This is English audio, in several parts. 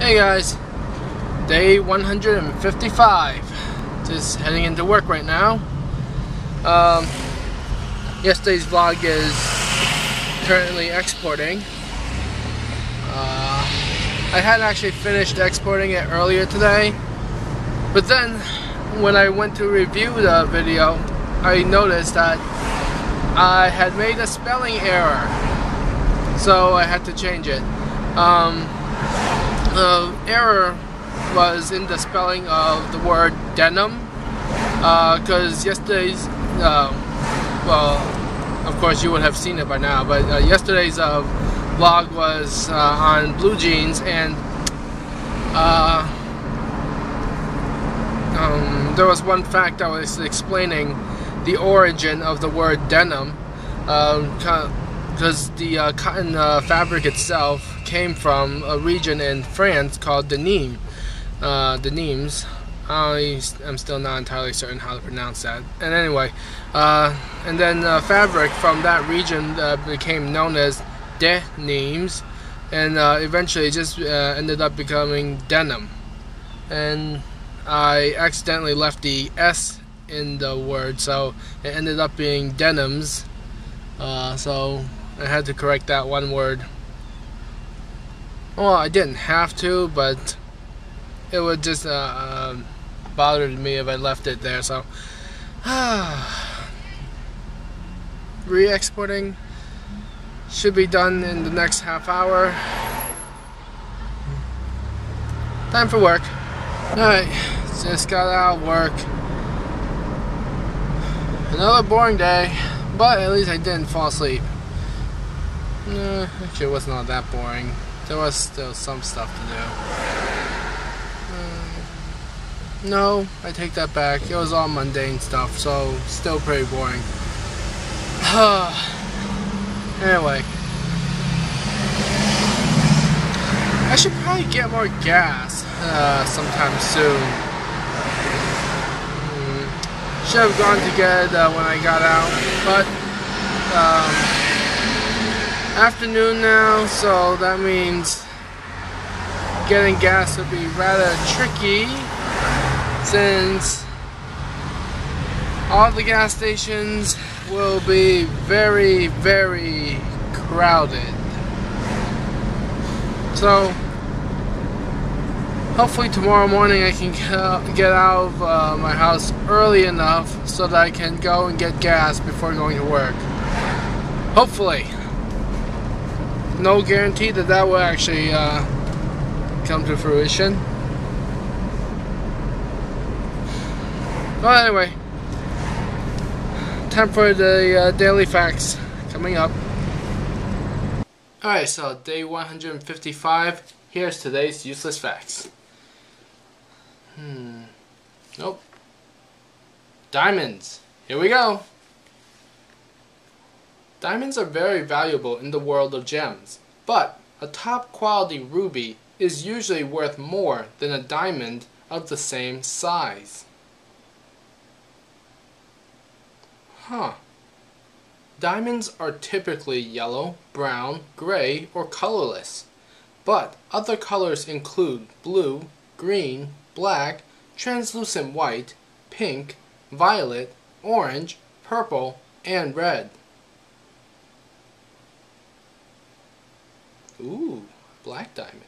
Hey guys, day 155. Just heading into work right now. Um, yesterday's vlog is currently exporting. Uh, I had actually finished exporting it earlier today, but then when I went to review the video, I noticed that I had made a spelling error, so I had to change it. Um, the error was in the spelling of the word denim because uh, yesterday's uh, well of course you would have seen it by now but uh, yesterday's uh, vlog was uh, on blue jeans and uh, um, there was one fact I was explaining the origin of the word denim because the uh, cotton uh, fabric itself came from a region in France called the Nîmes. Uh, the Nîmes. I am still not entirely certain how to pronounce that. And anyway, uh, and then uh, fabric from that region uh, became known as de Nîmes, and eventually just ended up becoming denim. And I accidentally left the S in the word, so it ended up being denims. Uh, so I had to correct that one word. Well, I didn't have to, but it would just uh, uh, bothered me if I left it there. So, re-exporting should be done in the next half hour. Time for work. Alright, just got out work. Another boring day, but at least I didn't fall asleep. Nah, actually it was not that boring. There was still some stuff to do. Uh, no, I take that back. It was all mundane stuff, so still pretty boring. anyway. I should probably get more gas uh, sometime soon. Hmm. Should have gone to get it uh, when I got out, but um, afternoon now, so that means getting gas will be rather tricky since all the gas stations will be very, very crowded. So, hopefully tomorrow morning I can get out of uh, my house early enough so that I can go and get gas before going to work. Hopefully no guarantee that that will actually uh, come to fruition. Well, anyway, time for the uh, daily facts coming up. Alright, so day 155. Here's today's useless facts. Hmm. Nope. Diamonds. Here we go. Diamonds are very valuable in the world of gems, but a top quality ruby is usually worth more than a diamond of the same size. Huh. Diamonds are typically yellow, brown, gray, or colorless, but other colors include blue, green, black, translucent white, pink, violet, orange, purple, and red. Ooh, black diamond.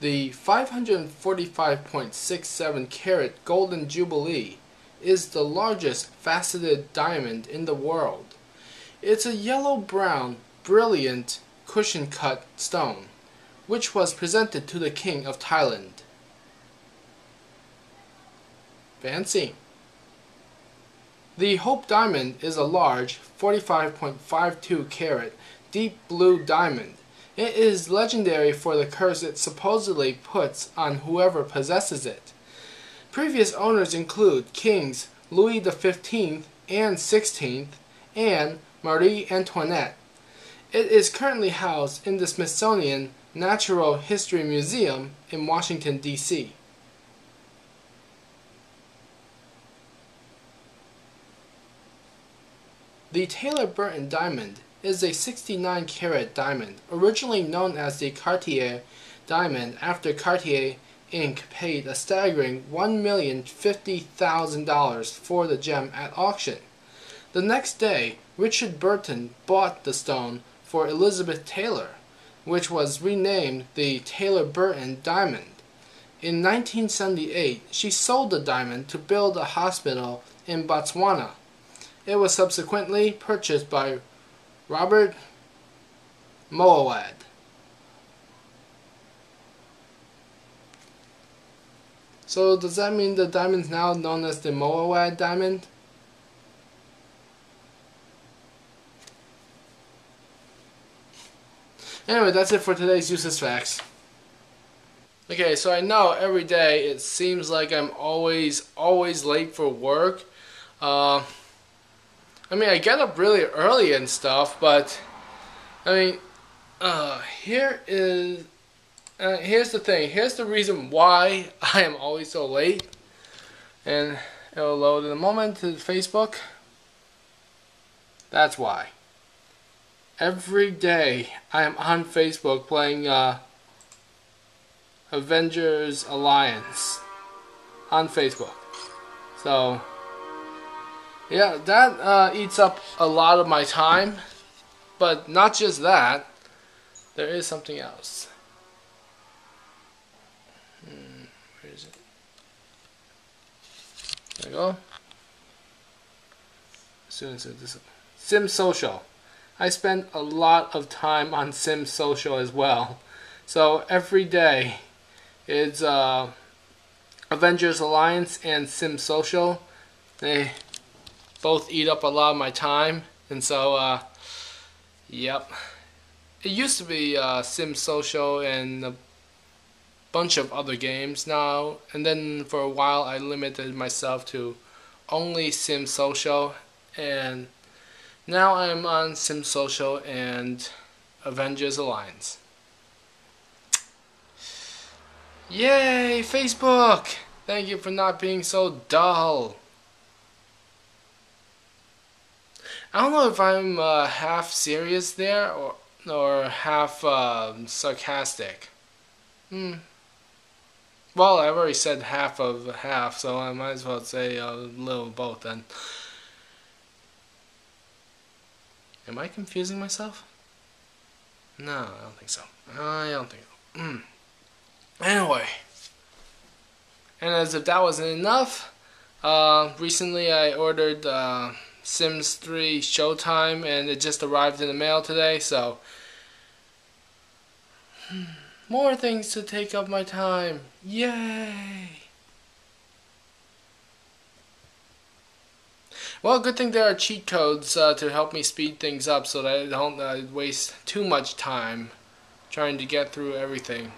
The 545.67 carat Golden Jubilee is the largest faceted diamond in the world. It's a yellow-brown, brilliant, cushion-cut stone, which was presented to the King of Thailand. Fancy. The Hope Diamond is a large 45.52 carat deep blue diamond. It is legendary for the curse it supposedly puts on whoever possesses it. Previous owners include kings Louis XV and XVI and Marie Antoinette. It is currently housed in the Smithsonian Natural History Museum in Washington, D.C. The Taylor Burton diamond is a 69 carat diamond, originally known as the Cartier diamond after Cartier Inc. paid a staggering $1,050,000 for the gem at auction. The next day, Richard Burton bought the stone for Elizabeth Taylor, which was renamed the Taylor Burton Diamond. In 1978, she sold the diamond to build a hospital in Botswana. It was subsequently purchased by Robert Moawad. So does that mean the diamond is now known as the Moawad diamond? Anyway, that's it for today's useless facts. Okay, so I know every day it seems like I'm always, always late for work. Uh, I mean, I get up really early and stuff, but I mean, uh, here is, uh, here's the thing. Here's the reason why I am always so late. And it'll load in a moment to Facebook. That's why. Every day I am on Facebook playing uh, Avengers Alliance on Facebook. So, yeah, that uh, eats up a lot of my time. But not just that, there is something else. Hmm, where is it? There we go. Soon as this Sim Social. I spend a lot of time on Sim Social as well. So every day is uh, Avengers Alliance and Sim Social. They both eat up a lot of my time, and so uh, yep. It used to be uh, Sim Social and a bunch of other games now, and then for a while I limited myself to only Sim Social, and now I'm on Sim Social and Avengers Alliance. Yay, Facebook! Thank you for not being so dull. I don't know if I'm uh, half serious there or or half uh, sarcastic. Hmm. Well, I've already said half of half, so I might as well say a little both then. Am I confusing myself? No, I don't think so. I don't think so. Mm. Anyway, and as if that wasn't enough, uh, recently I ordered uh, Sims 3 Showtime and it just arrived in the mail today, so more things to take up my time. Yay! Well, good thing there are cheat codes uh, to help me speed things up so that I don't uh, waste too much time trying to get through everything.